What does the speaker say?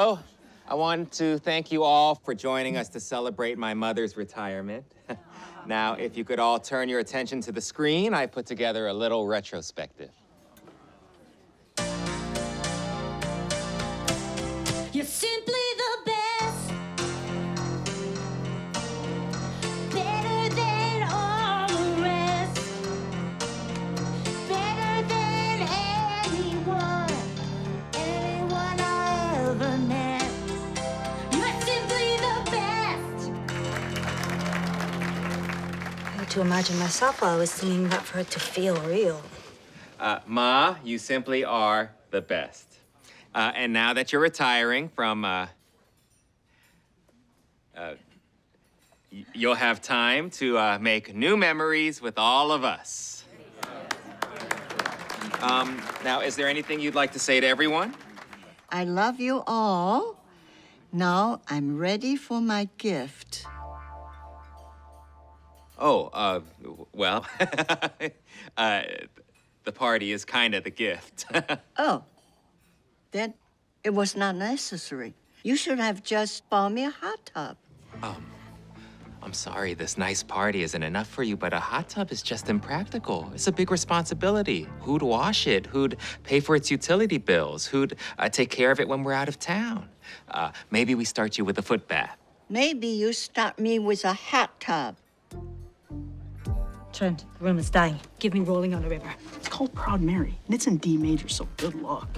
Hello. I want to thank you all for joining us to celebrate my mother's retirement. now, if you could all turn your attention to the screen, I put together a little retrospective. Had to imagine myself while I was singing that for it to feel real. Uh, Ma, you simply are the best. Uh, and now that you're retiring from, uh, uh, you'll have time to uh, make new memories with all of us. Um, now, is there anything you'd like to say to everyone? I love you all. Now I'm ready for my gift. Oh, uh, well, uh, the party is kind of the gift. Oh, then it was not necessary. You should have just bought me a hot tub. Um, I'm sorry, this nice party isn't enough for you, but a hot tub is just impractical. It's a big responsibility. Who'd wash it? Who'd pay for its utility bills? Who'd uh, take care of it when we're out of town? Uh, maybe we start you with a foot bath. Maybe you start me with a hot tub. Trent, the room is dying. Give me Rolling on the River. It's called Proud Mary, and it's in D major, so good luck.